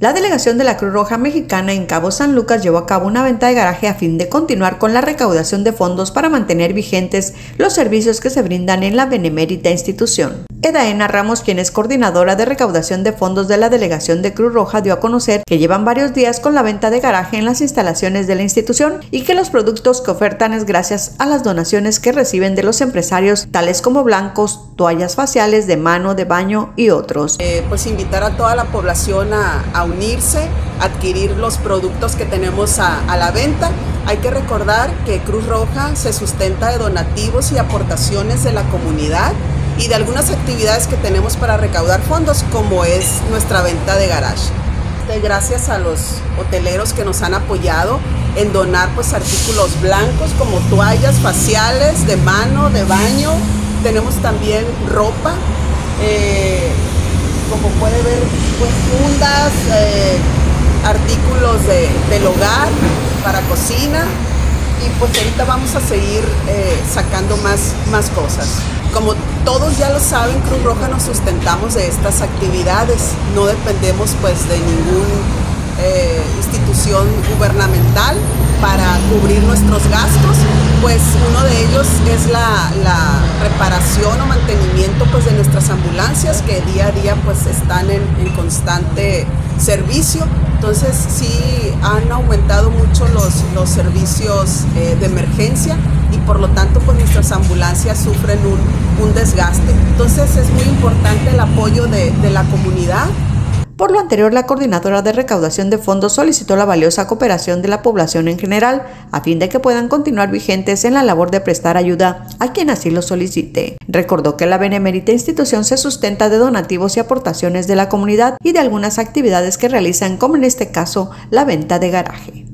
La delegación de la Cruz Roja Mexicana en Cabo San Lucas llevó a cabo una venta de garaje a fin de continuar con la recaudación de fondos para mantener vigentes los servicios que se brindan en la benemérita institución. Edaena Ramos, quien es coordinadora de recaudación de fondos de la delegación de Cruz Roja, dio a conocer que llevan varios días con la venta de garaje en las instalaciones de la institución y que los productos que ofertan es gracias a las donaciones que reciben de los empresarios, tales como blancos, toallas faciales de mano, de baño y otros. Eh, pues invitar a toda la población a, a unirse, adquirir los productos que tenemos a, a la venta. Hay que recordar que Cruz Roja se sustenta de donativos y aportaciones de la comunidad y de algunas actividades que tenemos para recaudar fondos, como es nuestra venta de garage. Gracias a los hoteleros que nos han apoyado en donar pues artículos blancos como toallas faciales, de mano, de baño. Tenemos también ropa, eh, como puede ver, pues fundas, eh, artículos de, del hogar para cocina y pues ahorita vamos a seguir eh, sacando más, más cosas. Como todos ya lo saben, Cruz Roja nos sustentamos de estas actividades, no dependemos pues de ninguna eh, institución gubernamental para cubrir nuestros gastos, pues uno de ellos es la, reparación o mantenimiento pues de nuestras ambulancias que día a día pues están en, constante servicio. Entonces sí han aumentado mucho los, servicios eh, de emergencia por lo tanto pues nuestras ambulancias sufren un, un desgaste. Entonces es muy importante el apoyo de, de la comunidad por lo anterior, la coordinadora de recaudación de fondos solicitó la valiosa cooperación de la población en general, a fin de que puedan continuar vigentes en la labor de prestar ayuda a quien así lo solicite. Recordó que la benemérita institución se sustenta de donativos y aportaciones de la comunidad y de algunas actividades que realizan, como en este caso la venta de garaje.